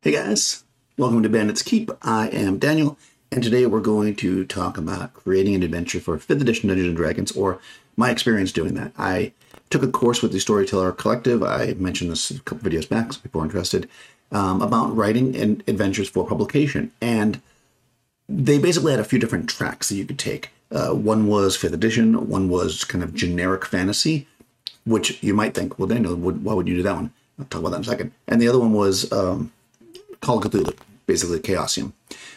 Hey guys, welcome to Bandits Keep. I am Daniel, and today we're going to talk about creating an adventure for 5th edition Dungeons and Dragons, or my experience doing that. I took a course with the Storyteller Collective. I mentioned this a couple videos back, so people are interested, um, about writing and adventures for publication. And they basically had a few different tracks that you could take. Uh, one was 5th edition, one was kind of generic fantasy, which you might think, well, Daniel, why would you do that one? I'll talk about that in a second. And the other one was um, Call Cthulhu, basically Chaosium.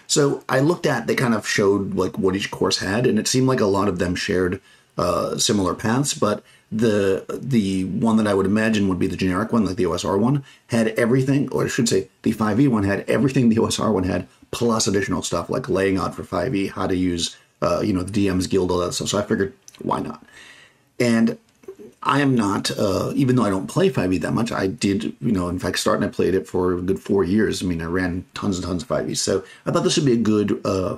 So I looked at, they kind of showed like what each course had, and it seemed like a lot of them shared uh, similar paths, but the the one that I would imagine would be the generic one, like the OSR one, had everything, or I should say, the 5e one had everything the OSR one had, plus additional stuff like laying out for 5e, how to use, uh, you know, the DM's guild, all that stuff. So I figured, why not? And I am not, uh, even though I don't play 5e that much, I did, you know, in fact, start and I played it for a good four years. I mean, I ran tons and tons of 5e. So I thought this would be a good uh,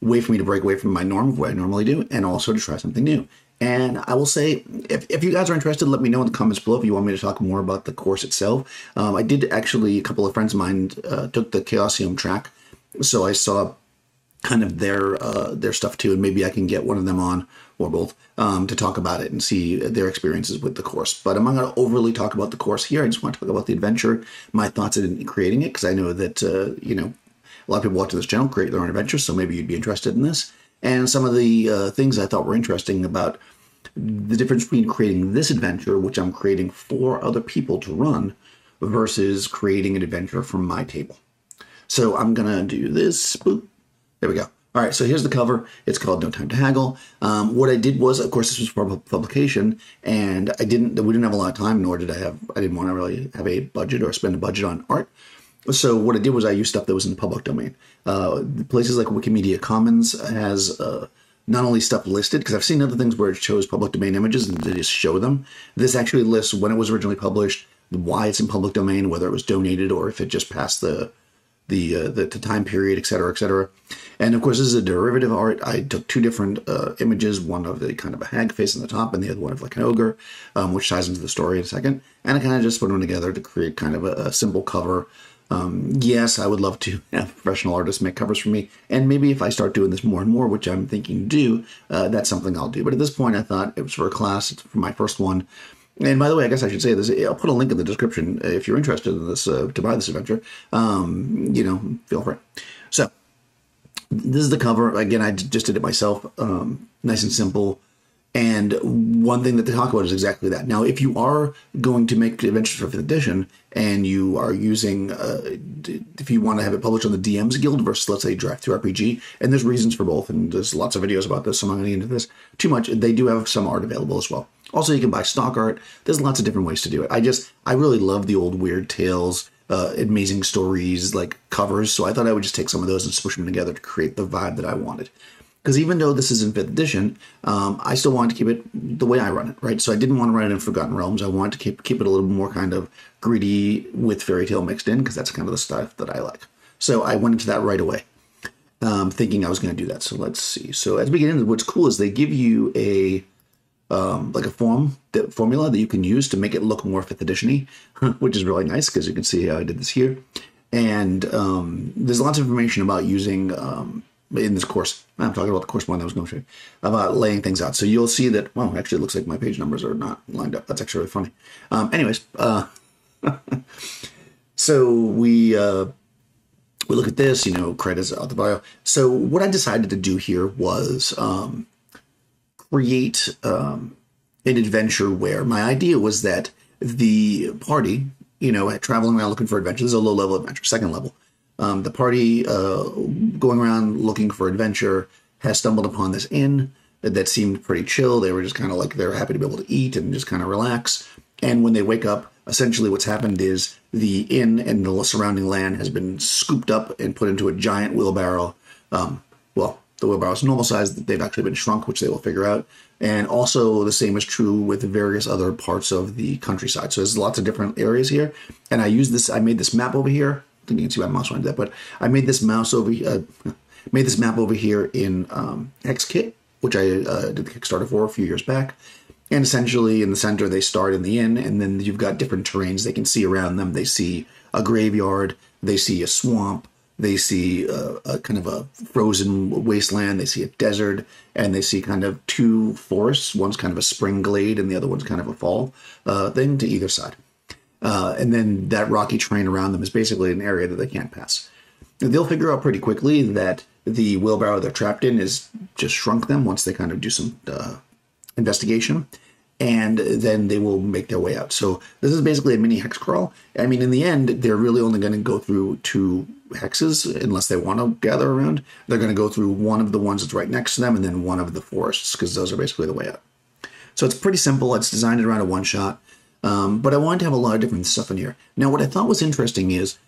way for me to break away from my norm, of what I normally do, and also to try something new. And I will say, if, if you guys are interested, let me know in the comments below if you want me to talk more about the course itself. Um, I did actually, a couple of friends of mine uh, took the Chaosium track, so I saw kind of their uh, their stuff too, and maybe I can get one of them on or both um, to talk about it and see their experiences with the course. But I'm not going to overly talk about the course here. I just want to talk about the adventure, my thoughts in creating it, because I know that uh, you know a lot of people watching this channel create their own adventures, so maybe you'd be interested in this. And some of the uh, things I thought were interesting about the difference between creating this adventure, which I'm creating for other people to run, versus creating an adventure from my table. So I'm gonna do this. Boop. There we go. All right, so here's the cover. It's called No Time to Haggle. Um, what I did was, of course, this was for publication, and I didn't. We didn't have a lot of time, nor did I have. I didn't want to really have a budget or spend a budget on art. So what I did was I used stuff that was in the public domain. Uh, places like Wikimedia Commons has uh, not only stuff listed because I've seen other things where it shows public domain images and they just show them. This actually lists when it was originally published, why it's in public domain, whether it was donated or if it just passed the the uh, the, time period, et cetera, et cetera. And of course, this is a derivative art. I took two different uh, images, one of the kind of a hag face on the top, and the other one of like an ogre, um, which ties into the story in a second. And I kind of just put them together to create kind of a, a simple cover. Um, yes, I would love to have professional artists make covers for me, and maybe if I start doing this more and more, which I'm thinking to do, uh, that's something I'll do. But at this point, I thought it was for a class, it's for my first one. And by the way, I guess I should say this. I'll put a link in the description if you're interested in this uh, to buy this adventure. Um, you know, feel free. So this is the cover. Again, I just did it myself. Um, nice and simple. And one thing that they talk about is exactly that. Now, if you are going to make adventures for fifth edition and you are using, uh, if you want to have it published on the DM's Guild versus, let's say, Drive-Thru RPG, and there's reasons for both, and there's lots of videos about this, so I'm not going to get into this too much. They do have some art available as well. Also, you can buy stock art. There's lots of different ways to do it. I just, I really love the old Weird Tales, uh, amazing stories, like covers. So I thought I would just take some of those and smush them together to create the vibe that I wanted. Because even though this is in fifth edition, um, I still wanted to keep it the way I run it, right? So I didn't want to run it in Forgotten Realms. I wanted to keep keep it a little more kind of gritty with fairy tale mixed in, because that's kind of the stuff that I like. So I went into that right away, um, thinking I was going to do that. So let's see. So as we get into what's cool is they give you a um, like a form that formula that you can use to make it look more fifth editiony, which is really nice because you can see how I did this here. And um, there's lots of information about using um, in this course. I'm talking about the course one that I was going to show you about laying things out. So you'll see that. Well, actually, it looks like my page numbers are not lined up. That's actually really funny. Um, anyways, uh, so we. Uh, we look at this, you know, credits out the bio. So what I decided to do here was um, create um, an adventure where my idea was that the party, you know, traveling around looking for adventure. This is a low level adventure, second level. Um, the party uh, going around looking for adventure has stumbled upon this inn that seemed pretty chill. They were just kind of like they're happy to be able to eat and just kind of relax. And when they wake up, essentially what's happened is the inn and the surrounding land has been scooped up and put into a giant wheelbarrow. Um, the wheelbarrows normal size, they've actually been shrunk, which they will figure out. And also the same is true with various other parts of the countryside. So there's lots of different areas here. And I use this, I made this map over here. I think you can see my mouse when I did that, but I made this mouse over uh, made this map over here in um, Hexkit, which I uh, did the Kickstarter for a few years back. And essentially, in the center, they start in the inn, and then you've got different terrains they can see around them. They see a graveyard, they see a swamp, they see a, a, kind of a frozen wasteland, they see a desert, and they see kind of two forests. One's kind of a spring glade, and the other one's kind of a fall uh, thing to either side. Uh, and then that rocky terrain around them is basically an area that they can't pass. They'll figure out pretty quickly that the wheelbarrow they're trapped in is just shrunk them once they kind of do some uh, investigation and then they will make their way out. So this is basically a mini hex crawl. I mean, in the end, they're really only going to go through two hexes unless they want to gather around. They're going to go through one of the ones that's right next to them and then one of the forests because those are basically the way up. So it's pretty simple. It's designed around a one shot, um, but I wanted to have a lot of different stuff in here. Now, what I thought was interesting is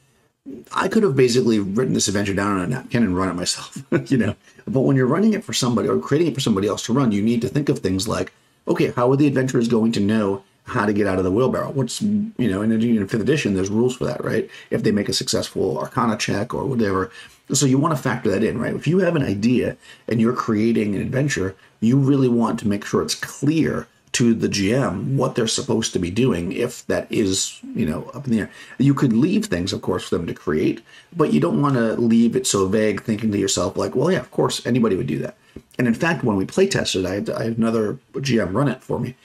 I could have basically written this adventure down on a napkin and run it myself, you know. But when you're running it for somebody or creating it for somebody else to run, you need to think of things like, okay, how are the adventurers going to know how to get out of the wheelbarrow? What's you know, in, in fifth edition, there's rules for that, right? If they make a successful Arcana check or whatever, so you want to factor that in, right? If you have an idea and you're creating an adventure, you really want to make sure it's clear to the GM what they're supposed to be doing if that is, you know, up in the air. You could leave things, of course, for them to create, but you don't want to leave it so vague thinking to yourself, like, well, yeah, of course, anybody would do that. And in fact, when we play tested, I had, I had another GM run it for me.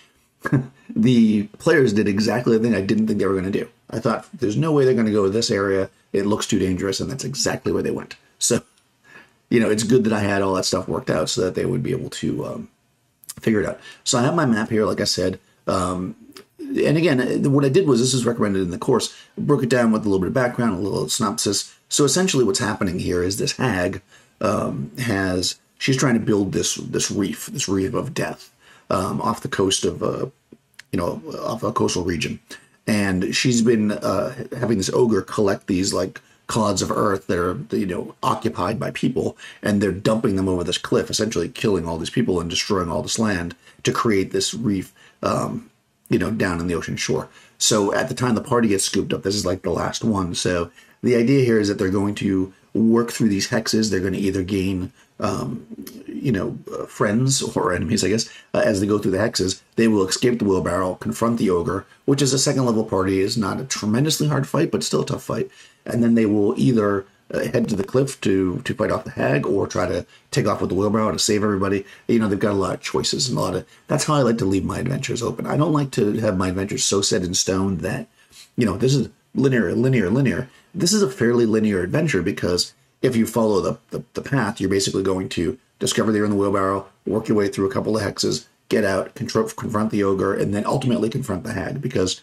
the players did exactly the thing I didn't think they were going to do. I thought, there's no way they're going to go to this area. It looks too dangerous. And that's exactly where they went. So, you know, it's good that I had all that stuff worked out so that they would be able to um, figure it out. So I have my map here, like I said. Um, and again, what I did was this is recommended in the course. broke it down with a little bit of background, a little synopsis. So essentially, what's happening here is this hag um, has she's trying to build this this reef, this reef of death, um, off the coast of uh, you know off a coastal region, and she's been uh, having this ogre collect these like clods of earth that are you know occupied by people and they're dumping them over this cliff essentially killing all these people and destroying all this land to create this reef um, you know down in the ocean shore. So at the time the party gets scooped up this is like the last one. So the idea here is that they're going to work through these hexes they're going to either gain um, you know, uh, friends or enemies, I guess, uh, as they go through the hexes, they will escape the wheelbarrow, confront the ogre, which is a second level party, is not a tremendously hard fight, but still a tough fight and then they will either uh, head to the cliff to to fight off the hag or try to take off with the wheelbarrow to save everybody. You know, they've got a lot of choices and a lot of. That's how I like to leave my adventures open. I don't like to have my adventures so set in stone that, you know, this is linear, linear, linear. This is a fairly linear adventure because if you follow the, the, the path, you're basically going to discover they're in the wheelbarrow, work your way through a couple of hexes, get out, control, confront the ogre, and then ultimately confront the hag. Because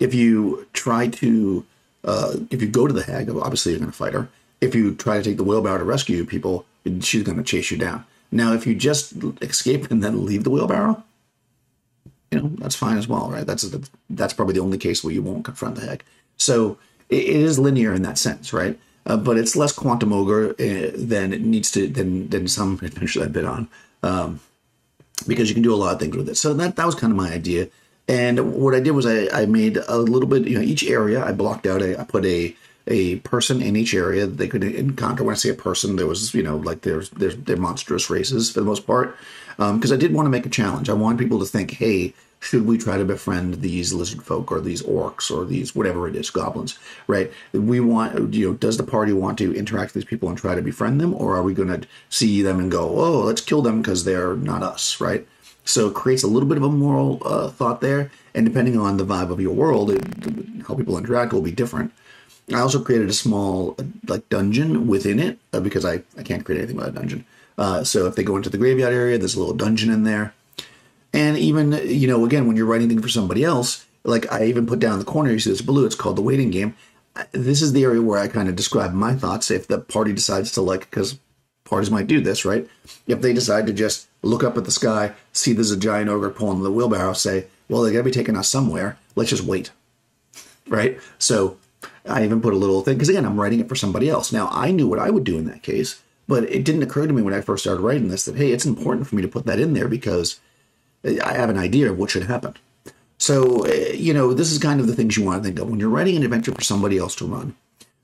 if you try to uh, if you go to the hag, obviously you're going to fight her. If you try to take the wheelbarrow to rescue people, she's going to chase you down. Now, if you just escape and then leave the wheelbarrow, you know that's fine as well, right? That's the, that's probably the only case where you won't confront the hag. So it, it is linear in that sense, right? Uh, but it's less quantum ogre uh, than it needs to than than some adventures I've been on, um, because you can do a lot of things with it. So that that was kind of my idea. And what I did was I, I made a little bit, you know, each area I blocked out. I, I put a a person in each area that they could encounter. When I say a person, there was, you know, like there's there's they're monstrous races for the most part. Because um, I did want to make a challenge. I wanted people to think, hey, should we try to befriend these lizard folk or these orcs or these whatever it is, goblins, right? We want, you know, does the party want to interact with these people and try to befriend them, or are we going to see them and go, oh, let's kill them because they're not us, right? So it creates a little bit of a moral uh, thought there, and depending on the vibe of your world, it, how people interact will be different. I also created a small uh, like dungeon within it uh, because I, I can't create anything without a dungeon. Uh, so if they go into the graveyard area, there's a little dungeon in there. And even you know, again, when you're writing things for somebody else, like I even put down the corner, you see this blue. It's called the waiting game. This is the area where I kind of describe my thoughts if the party decides to like because parties might do this, right? If they decide to just look up at the sky, see there's a giant ogre pulling the wheelbarrow, say, well, they got to be taking us somewhere. Let's just wait, right? So I even put a little thing because again, I'm writing it for somebody else. Now I knew what I would do in that case, but it didn't occur to me when I first started writing this that hey, it's important for me to put that in there because I have an idea of what should happen. So eh, you know, this is kind of the things you want to think of when you're writing an adventure for somebody else to run.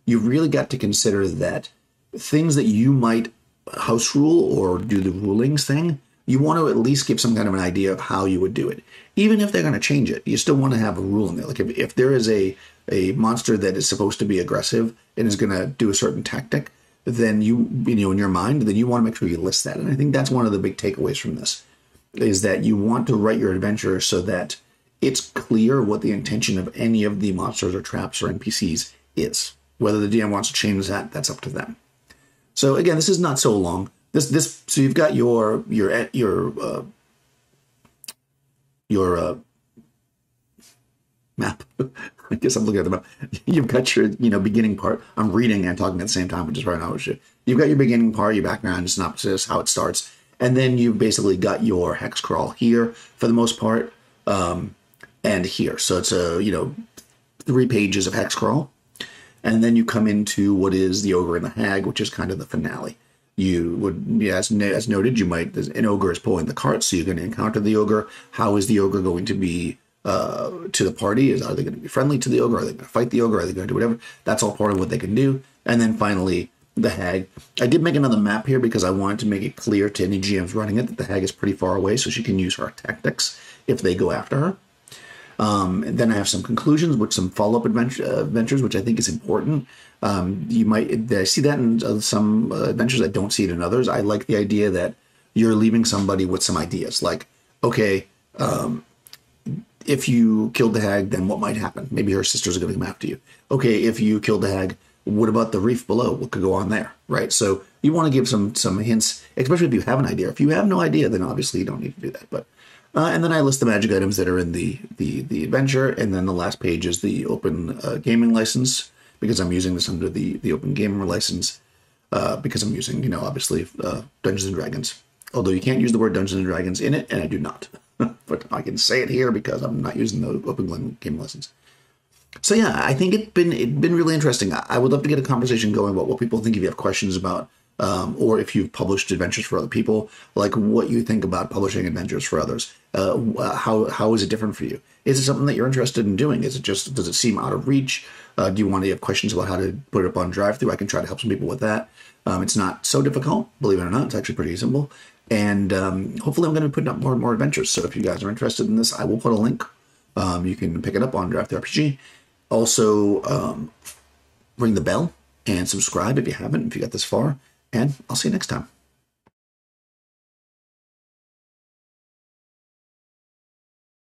You've really got to consider that things that you might house rule or do the rulings thing you want to at least give some kind of an idea of how you would do it. Even if they're going to change it, you still want to have a rule in there. Like if, if there is a, a monster that is supposed to be aggressive and is going to do a certain tactic, then you, you know, in your mind, then you want to make sure you list that. And I think that's one of the big takeaways from this is that you want to write your adventure so that it's clear what the intention of any of the monsters or traps or NPCs is. Whether the DM wants to change that, that's up to them. So again, this is not so long. This this so you've got your your your uh, your uh, map. I guess I'm looking at the map. You've got your you know beginning part. I'm reading and talking at the same time, which is right now. You've got your beginning part, your background, synopsis, how it starts, and then you've basically got your hex crawl here for the most part, um, and here. So it's a you know three pages of hex crawl and then you come into what is the ogre and the hag, which is kind of the finale. You would, yeah, as, as noted, you might an ogre is pulling the cart, so you're going to encounter the ogre. How is the ogre going to be uh, to the party? Is are they going to be friendly to the ogre? Are they going to fight the ogre? Are they going to do whatever? That's all part of what they can do. And then finally, the hag. I did make another map here because I wanted to make it clear to any GMs running it that the hag is pretty far away, so she can use her tactics if they go after her. Um, then I have some conclusions with some follow up adventure, uh, adventures, which I think is important. Um, you might I see that in uh, some uh, adventures. I don't see it in others. I like the idea that you're leaving somebody with some ideas, like, okay, um, if you killed the hag, then what might happen? Maybe her sisters are going to come after you. Okay, if you killed the hag, what about the reef below? What could go on there, right? So you want to give some some hints, especially if you have an idea. If you have no idea, then obviously you don't need to do that. But uh, and then I list the magic items that are in the, the, the adventure. And then the last page is the open uh, gaming license because I'm using this under the, the open gamer license uh, because I'm using, you know, obviously uh, Dungeons and Dragons. Although you can't use the word Dungeons and Dragons in it, and I do not. but I can say it here because I'm not using the open game license. So yeah, I think it's been it's been really interesting. I would love to get a conversation going about what people think if you have questions about um, or if you've published adventures for other people, like what you think about publishing adventures for others. Uh, how how is it different for you? Is it something that you're interested in doing? Is it just does it seem out of reach? Uh, do you want to have questions about how to put it up on drive-through? I can try to help some people with that. Um, it's not so difficult, believe it or not. It's actually pretty simple. And um, hopefully, I'm going to be putting up more and more adventures. So if you guys are interested in this, I will put a link. Um, you can pick it up on DriveThruRPG. Also, um, ring the bell and subscribe if you haven't. If you got this far and I'll see you next time.